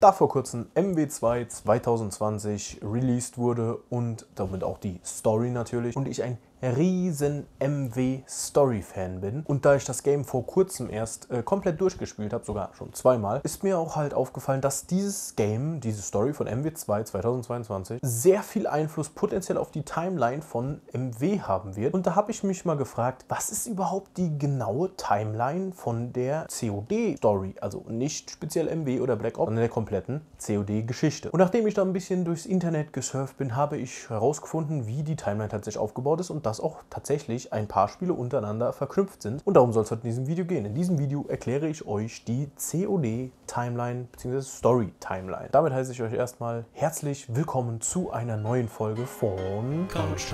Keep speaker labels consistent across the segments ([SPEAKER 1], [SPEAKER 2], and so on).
[SPEAKER 1] Da vor kurzem MW2 2020 released wurde und damit auch die Story natürlich. Und ich ein riesen MW Story Fan bin. Und da ich das Game vor kurzem erst äh, komplett durchgespielt habe, sogar schon zweimal, ist mir auch halt aufgefallen, dass dieses Game, diese Story von MW2 2022 sehr viel Einfluss potenziell auf die Timeline von MW haben wird. Und da habe ich mich mal gefragt, was ist überhaupt die genaue Timeline von der COD Story, also nicht speziell MW oder Black Ops, sondern der kompletten COD Geschichte. Und nachdem ich da ein bisschen durchs Internet gesurft bin, habe ich herausgefunden, wie die Timeline tatsächlich aufgebaut ist. Und dass auch tatsächlich ein paar Spiele untereinander verknüpft sind. Und darum soll es heute in diesem Video gehen. In diesem Video erkläre ich euch die COD-Timeline bzw. Story-Timeline. Damit heiße ich euch erstmal herzlich willkommen zu einer neuen Folge von Couch.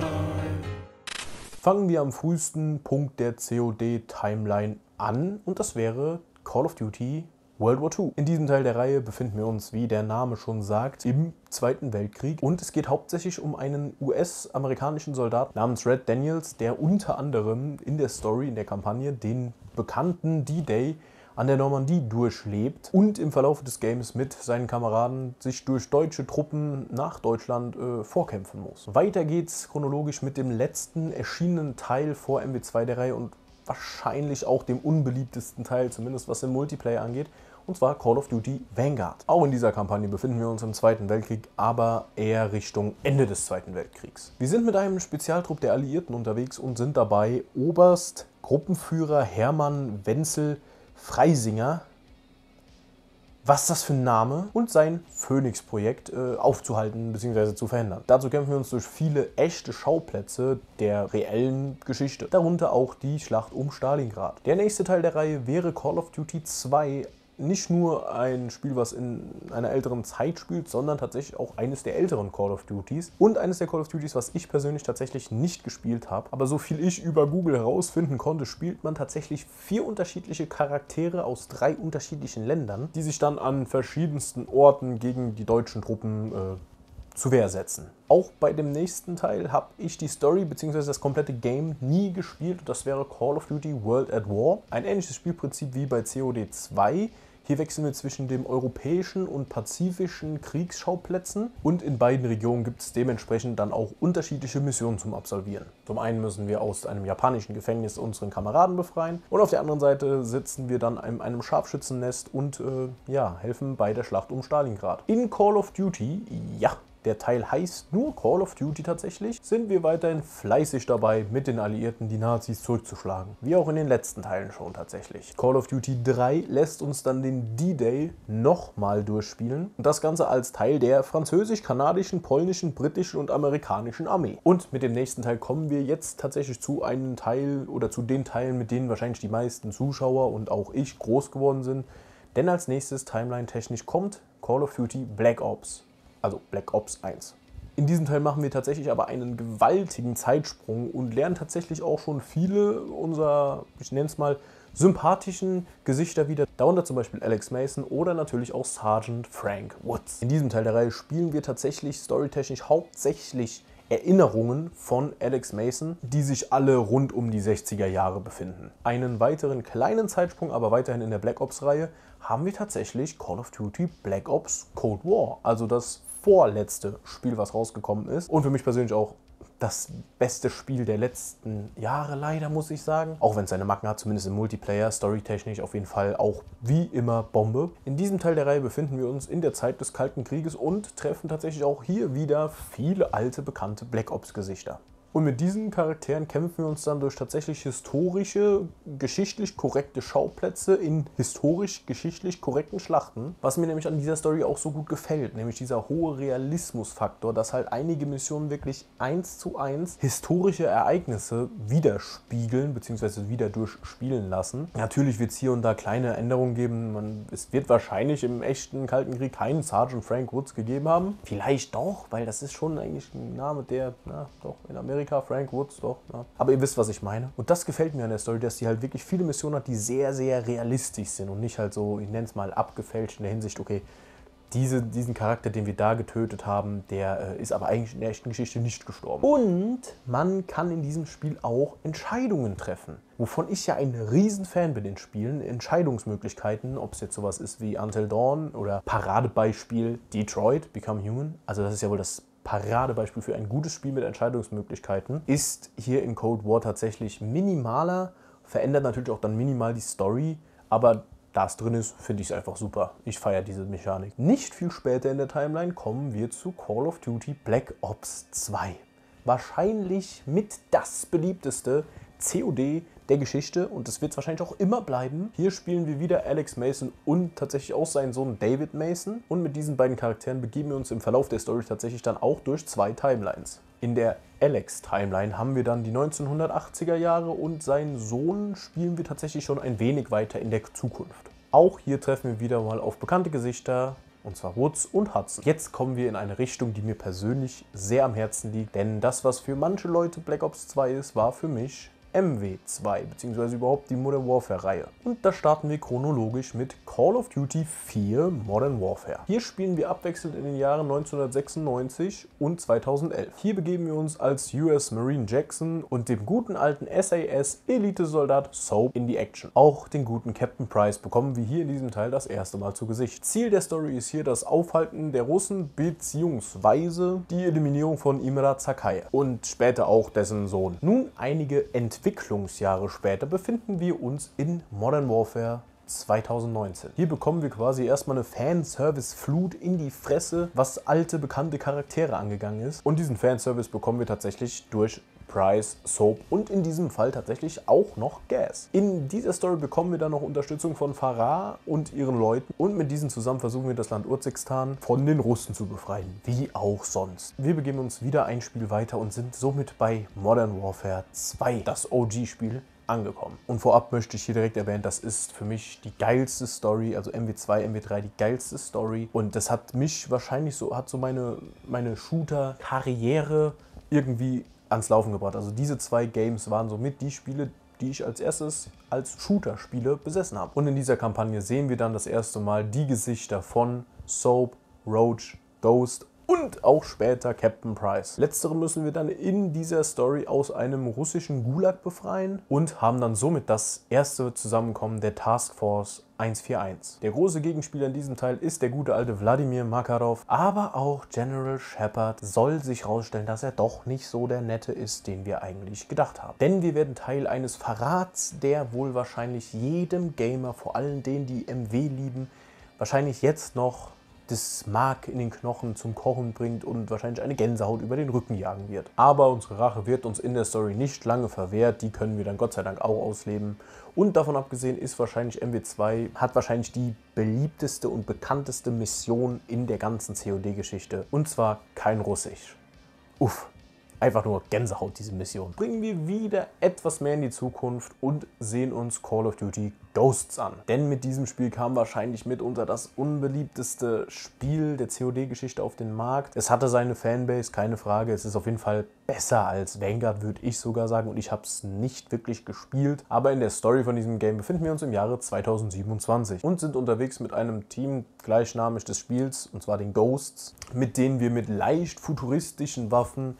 [SPEAKER 1] Fangen wir am frühesten Punkt der COD-Timeline an und das wäre Call of Duty World War II. In diesem Teil der Reihe befinden wir uns, wie der Name schon sagt, im Zweiten Weltkrieg und es geht hauptsächlich um einen US-amerikanischen Soldaten namens Red Daniels, der unter anderem in der Story, in der Kampagne, den bekannten D-Day an der Normandie durchlebt und im Verlauf des Games mit seinen Kameraden sich durch deutsche Truppen nach Deutschland äh, vorkämpfen muss. Weiter geht's chronologisch mit dem letzten erschienenen Teil vor MW2 der Reihe und wahrscheinlich auch dem unbeliebtesten Teil, zumindest was den Multiplayer angeht, und zwar Call of Duty Vanguard. Auch in dieser Kampagne befinden wir uns im Zweiten Weltkrieg, aber eher Richtung Ende des Zweiten Weltkriegs. Wir sind mit einem Spezialtrupp der Alliierten unterwegs und sind dabei Oberst Gruppenführer Hermann Wenzel Freisinger, was das für ein Name und sein Phoenix-Projekt äh, aufzuhalten bzw. zu verhindern. Dazu kämpfen wir uns durch viele echte Schauplätze der reellen Geschichte, darunter auch die Schlacht um Stalingrad. Der nächste Teil der Reihe wäre Call of Duty 2 nicht nur ein Spiel, was in einer älteren Zeit spielt, sondern tatsächlich auch eines der älteren Call of Duties und eines der Call of Duties, was ich persönlich tatsächlich nicht gespielt habe. Aber so viel ich über Google herausfinden konnte, spielt man tatsächlich vier unterschiedliche Charaktere aus drei unterschiedlichen Ländern, die sich dann an verschiedensten Orten gegen die deutschen Truppen äh, zu Wehr setzen. Auch bei dem nächsten Teil habe ich die Story bzw. das komplette Game nie gespielt. Das wäre Call of Duty World at War. Ein ähnliches Spielprinzip wie bei COD 2. Hier wechseln wir zwischen dem europäischen und pazifischen Kriegsschauplätzen und in beiden Regionen gibt es dementsprechend dann auch unterschiedliche Missionen zum Absolvieren. Zum einen müssen wir aus einem japanischen Gefängnis unseren Kameraden befreien und auf der anderen Seite sitzen wir dann in einem Scharfschützennest und äh, ja, helfen bei der Schlacht um Stalingrad. In Call of Duty, ja, der Teil heißt nur Call of Duty tatsächlich, sind wir weiterhin fleißig dabei, mit den Alliierten die Nazis zurückzuschlagen. Wie auch in den letzten Teilen schon tatsächlich. Call of Duty 3 lässt uns dann den D-Day nochmal durchspielen. Und das Ganze als Teil der französisch-kanadischen, polnischen, britischen und amerikanischen Armee. Und mit dem nächsten Teil kommen wir jetzt tatsächlich zu einem Teil oder zu den Teilen, mit denen wahrscheinlich die meisten Zuschauer und auch ich groß geworden sind. Denn als nächstes Timeline-technisch kommt Call of Duty Black Ops also Black Ops 1. In diesem Teil machen wir tatsächlich aber einen gewaltigen Zeitsprung und lernen tatsächlich auch schon viele unserer, ich nenne es mal, sympathischen Gesichter wieder. Darunter zum Beispiel Alex Mason oder natürlich auch Sergeant Frank Woods. In diesem Teil der Reihe spielen wir tatsächlich storytechnisch hauptsächlich Erinnerungen von Alex Mason, die sich alle rund um die 60er Jahre befinden. Einen weiteren kleinen Zeitsprung, aber weiterhin in der Black Ops-Reihe, haben wir tatsächlich Call of Duty Black Ops Cold War, also das vorletzte Spiel, was rausgekommen ist. Und für mich persönlich auch das beste Spiel der letzten Jahre, leider muss ich sagen. Auch wenn es seine Macken hat, zumindest im Multiplayer, storytechnisch auf jeden Fall auch wie immer Bombe. In diesem Teil der Reihe befinden wir uns in der Zeit des Kalten Krieges und treffen tatsächlich auch hier wieder viele alte, bekannte Black Ops-Gesichter. Und mit diesen Charakteren kämpfen wir uns dann durch tatsächlich historische, geschichtlich korrekte Schauplätze in historisch-geschichtlich korrekten Schlachten. Was mir nämlich an dieser Story auch so gut gefällt, nämlich dieser hohe Realismusfaktor, dass halt einige Missionen wirklich eins zu eins historische Ereignisse widerspiegeln bzw. wieder durchspielen lassen. Natürlich wird es hier und da kleine Änderungen geben. Man, es wird wahrscheinlich im echten Kalten Krieg keinen Sergeant Frank Woods gegeben haben. Vielleicht doch, weil das ist schon eigentlich ein Name, der, na doch, in Amerika Amerika, Frank Woods, doch. Ja. Aber ihr wisst, was ich meine. Und das gefällt mir an der Story, dass die halt wirklich viele Missionen hat, die sehr, sehr realistisch sind und nicht halt so, ich nenne es mal abgefälscht in der Hinsicht, okay, diese, diesen Charakter, den wir da getötet haben, der äh, ist aber eigentlich in der echten Geschichte nicht gestorben. Und man kann in diesem Spiel auch Entscheidungen treffen. Wovon ich ja ein Riesenfan bin in Spielen, Entscheidungsmöglichkeiten, ob es jetzt sowas ist wie Until Dawn oder Paradebeispiel Detroit, Become Human. Also das ist ja wohl das Paradebeispiel für ein gutes Spiel mit Entscheidungsmöglichkeiten, ist hier in Cold War tatsächlich minimaler, verändert natürlich auch dann minimal die Story, aber da es drin ist, finde ich es einfach super. Ich feiere diese Mechanik. Nicht viel später in der Timeline kommen wir zu Call of Duty Black Ops 2. Wahrscheinlich mit das beliebteste COD der Geschichte und das wird es wahrscheinlich auch immer bleiben. Hier spielen wir wieder Alex Mason und tatsächlich auch seinen Sohn David Mason und mit diesen beiden Charakteren begeben wir uns im Verlauf der Story tatsächlich dann auch durch zwei Timelines. In der Alex-Timeline haben wir dann die 1980er Jahre und seinen Sohn spielen wir tatsächlich schon ein wenig weiter in der Zukunft. Auch hier treffen wir wieder mal auf bekannte Gesichter, und zwar Woods und Hudson. Jetzt kommen wir in eine Richtung, die mir persönlich sehr am Herzen liegt, denn das, was für manche Leute Black Ops 2 ist, war für mich MW2 bzw. überhaupt die Modern Warfare Reihe. Und da starten wir chronologisch mit Call of Duty 4 Modern Warfare. Hier spielen wir abwechselnd in den Jahren 1996 und 2011. Hier begeben wir uns als US Marine Jackson und dem guten alten SAS Elite-Soldat Soap in die Action. Auch den guten Captain Price bekommen wir hier in diesem Teil das erste Mal zu Gesicht. Ziel der Story ist hier das Aufhalten der Russen bzw. die Eliminierung von Imra Zakaya und später auch dessen Sohn. Nun einige Entwicklungen Entwicklungsjahre später befinden wir uns in Modern Warfare 2019. Hier bekommen wir quasi erstmal eine Fanservice-Flut in die Fresse, was alte, bekannte Charaktere angegangen ist. Und diesen Fanservice bekommen wir tatsächlich durch Price, Soap und in diesem Fall tatsächlich auch noch Gas. In dieser Story bekommen wir dann noch Unterstützung von Farah und ihren Leuten und mit diesen zusammen versuchen wir das Land Urzikstan von den Russen zu befreien, wie auch sonst. Wir begeben uns wieder ein Spiel weiter und sind somit bei Modern Warfare 2, das OG-Spiel angekommen. Und vorab möchte ich hier direkt erwähnen, das ist für mich die geilste Story, also MW2, MW3 die geilste Story und das hat mich wahrscheinlich so, hat so meine, meine Shooter-Karriere irgendwie ans Laufen gebracht. Also diese zwei Games waren somit die Spiele, die ich als erstes als Shooter-Spiele besessen habe. Und in dieser Kampagne sehen wir dann das erste Mal die Gesichter von Soap, Roach, Ghost und auch später Captain Price. Letztere müssen wir dann in dieser Story aus einem russischen Gulag befreien und haben dann somit das erste Zusammenkommen der Task Force 141. Der große Gegenspieler in diesem Teil ist der gute alte Wladimir Makarov, aber auch General Shepard soll sich herausstellen, dass er doch nicht so der Nette ist, den wir eigentlich gedacht haben. Denn wir werden Teil eines Verrats, der wohl wahrscheinlich jedem Gamer, vor allem denen, die MW lieben, wahrscheinlich jetzt noch das Mark in den Knochen zum Kochen bringt und wahrscheinlich eine Gänsehaut über den Rücken jagen wird. Aber unsere Rache wird uns in der Story nicht lange verwehrt, die können wir dann Gott sei Dank auch ausleben. Und davon abgesehen ist wahrscheinlich MW2, hat wahrscheinlich die beliebteste und bekannteste Mission in der ganzen COD-Geschichte. Und zwar kein Russisch. Uff. Einfach nur Gänsehaut, diese Mission. Bringen wir wieder etwas mehr in die Zukunft und sehen uns Call of Duty Ghosts an. Denn mit diesem Spiel kam wahrscheinlich mitunter das unbeliebteste Spiel der COD-Geschichte auf den Markt. Es hatte seine Fanbase, keine Frage. Es ist auf jeden Fall besser als Vanguard, würde ich sogar sagen. Und ich habe es nicht wirklich gespielt. Aber in der Story von diesem Game befinden wir uns im Jahre 2027 und sind unterwegs mit einem Team gleichnamig des Spiels, und zwar den Ghosts, mit denen wir mit leicht futuristischen Waffen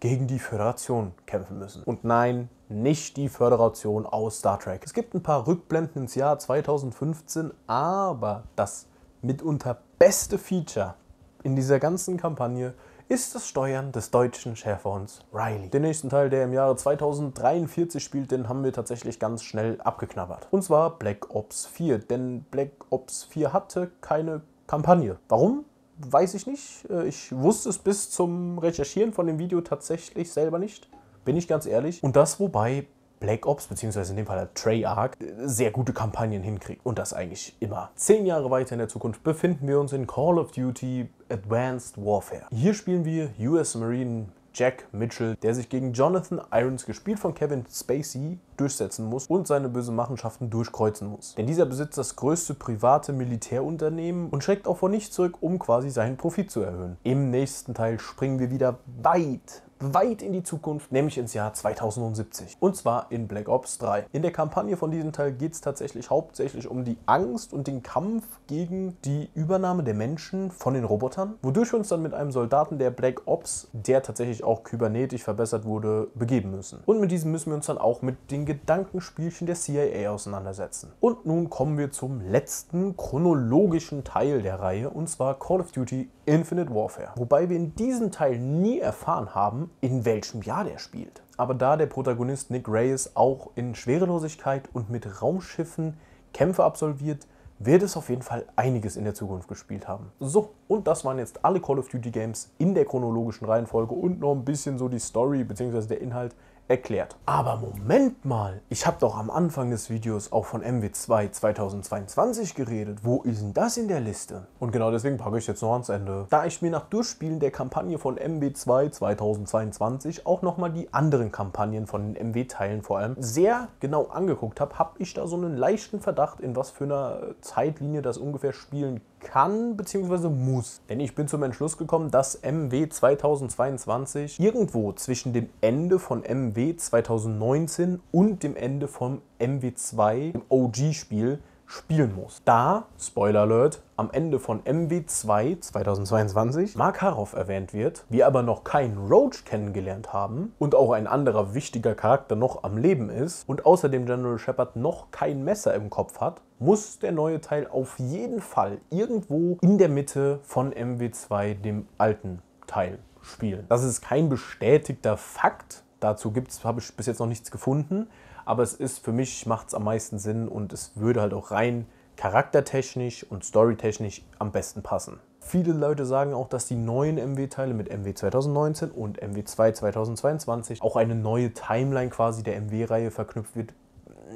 [SPEAKER 1] gegen die Föderation kämpfen müssen. Und nein, nicht die Föderation aus Star Trek. Es gibt ein paar Rückblenden ins Jahr 2015, aber das mitunter beste Feature in dieser ganzen Kampagne ist das Steuern des deutschen Schäferhunds Riley. Den nächsten Teil, der im Jahre 2043 spielt, den haben wir tatsächlich ganz schnell abgeknabbert. Und zwar Black Ops 4, denn Black Ops 4 hatte keine Kampagne. Warum? Weiß ich nicht. Äh, ich wusste es bis zum Recherchieren von dem Video tatsächlich selber nicht. Bin ich ganz ehrlich. Und das, wobei Black Ops, beziehungsweise in dem Fall Treyarch, sehr gute Kampagnen hinkriegt. Und das eigentlich immer. Zehn Jahre weiter in der Zukunft befinden wir uns in Call of Duty Advanced Warfare. Hier spielen wir US Marine Jack Mitchell, der sich gegen Jonathan Irons, gespielt von Kevin Spacey, durchsetzen muss und seine bösen Machenschaften durchkreuzen muss. Denn dieser besitzt das größte private Militärunternehmen und schreckt auch vor nichts zurück, um quasi seinen Profit zu erhöhen. Im nächsten Teil springen wir wieder weit weit in die Zukunft, nämlich ins Jahr 2070. Und zwar in Black Ops 3. In der Kampagne von diesem Teil geht es tatsächlich hauptsächlich um die Angst und den Kampf gegen die Übernahme der Menschen von den Robotern, wodurch wir uns dann mit einem Soldaten der Black Ops, der tatsächlich auch kybernetisch verbessert wurde, begeben müssen. Und mit diesem müssen wir uns dann auch mit den Gedankenspielchen der CIA auseinandersetzen. Und nun kommen wir zum letzten chronologischen Teil der Reihe, und zwar Call of Duty Infinite Warfare. Wobei wir in diesem Teil nie erfahren haben, in welchem Jahr der spielt. Aber da der Protagonist Nick Reyes auch in Schwerelosigkeit und mit Raumschiffen Kämpfe absolviert, wird es auf jeden Fall einiges in der Zukunft gespielt haben. So, und das waren jetzt alle Call of Duty Games in der chronologischen Reihenfolge und noch ein bisschen so die Story bzw. der Inhalt erklärt. Aber Moment mal, ich habe doch am Anfang des Videos auch von MW2 2022 geredet. Wo ist denn das in der Liste? Und genau deswegen packe ich jetzt noch ans Ende. Da ich mir nach Durchspielen der Kampagne von MW2 2022 auch nochmal die anderen Kampagnen von den MW-Teilen vor allem sehr genau angeguckt habe, habe ich da so einen leichten Verdacht, in was für einer Zeitlinie das ungefähr spielen kann bzw. muss. Denn ich bin zum Entschluss gekommen, dass MW 2022 irgendwo zwischen dem Ende von MW 2019 und dem Ende von MW2, dem OG-Spiel, spielen muss. Da, Spoiler Alert, am Ende von MW2 2022 Makarov erwähnt wird, wir aber noch keinen Roach kennengelernt haben und auch ein anderer wichtiger Charakter noch am Leben ist und außerdem General Shepard noch kein Messer im Kopf hat, muss der neue Teil auf jeden Fall irgendwo in der Mitte von MW2, dem alten Teil, spielen. Das ist kein bestätigter Fakt. Dazu habe ich bis jetzt noch nichts gefunden aber es ist für mich macht es am meisten Sinn und es würde halt auch rein charaktertechnisch und storytechnisch am besten passen. Viele Leute sagen auch, dass die neuen MW-Teile mit MW 2019 und MW 2 2022 auch eine neue Timeline quasi der MW-Reihe verknüpft wird.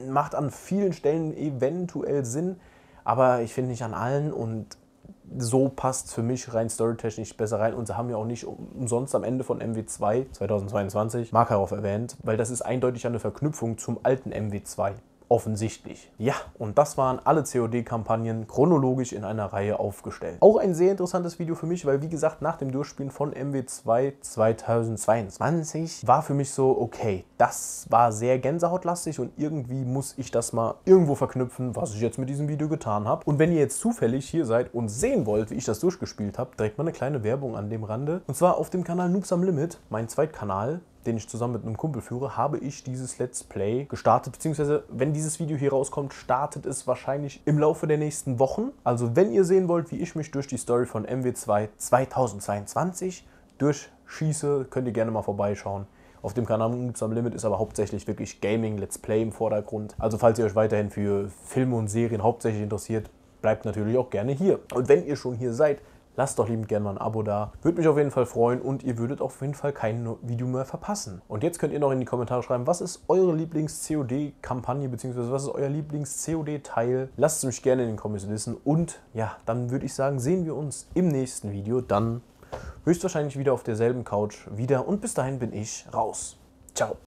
[SPEAKER 1] Macht an vielen Stellen eventuell Sinn, aber ich finde nicht an allen und so passt für mich rein storytechnisch besser rein. Und sie haben ja auch nicht umsonst am Ende von MW2 2022 Makarov erwähnt, weil das ist eindeutig eine Verknüpfung zum alten MW2 offensichtlich. Ja, und das waren alle COD-Kampagnen chronologisch in einer Reihe aufgestellt. Auch ein sehr interessantes Video für mich, weil wie gesagt, nach dem Durchspielen von MW2 2022 war für mich so, okay, das war sehr gänsehautlastig und irgendwie muss ich das mal irgendwo verknüpfen, was ich jetzt mit diesem Video getan habe. Und wenn ihr jetzt zufällig hier seid und sehen wollt, wie ich das durchgespielt habe, direkt mal eine kleine Werbung an dem Rande. Und zwar auf dem Kanal Noobs am Limit, mein Zweitkanal, den ich zusammen mit einem Kumpel führe, habe ich dieses Let's Play gestartet. Beziehungsweise, wenn dieses Video hier rauskommt, startet es wahrscheinlich im Laufe der nächsten Wochen. Also, wenn ihr sehen wollt, wie ich mich durch die Story von MW2 2022 durchschieße, könnt ihr gerne mal vorbeischauen. Auf dem Kanal Moods am Limit ist aber hauptsächlich wirklich Gaming, Let's Play im Vordergrund. Also falls ihr euch weiterhin für Filme und Serien hauptsächlich interessiert, bleibt natürlich auch gerne hier. Und wenn ihr schon hier seid, lasst doch liebend gerne mal ein Abo da. Würde mich auf jeden Fall freuen und ihr würdet auf jeden Fall kein Video mehr verpassen. Und jetzt könnt ihr noch in die Kommentare schreiben, was ist eure Lieblings-COD-Kampagne bzw. was ist euer Lieblings-COD-Teil? Lasst es mich gerne in den Kommentaren wissen und ja, dann würde ich sagen, sehen wir uns im nächsten Video. Dann höchstwahrscheinlich wieder auf derselben Couch wieder und bis dahin bin ich raus. Ciao.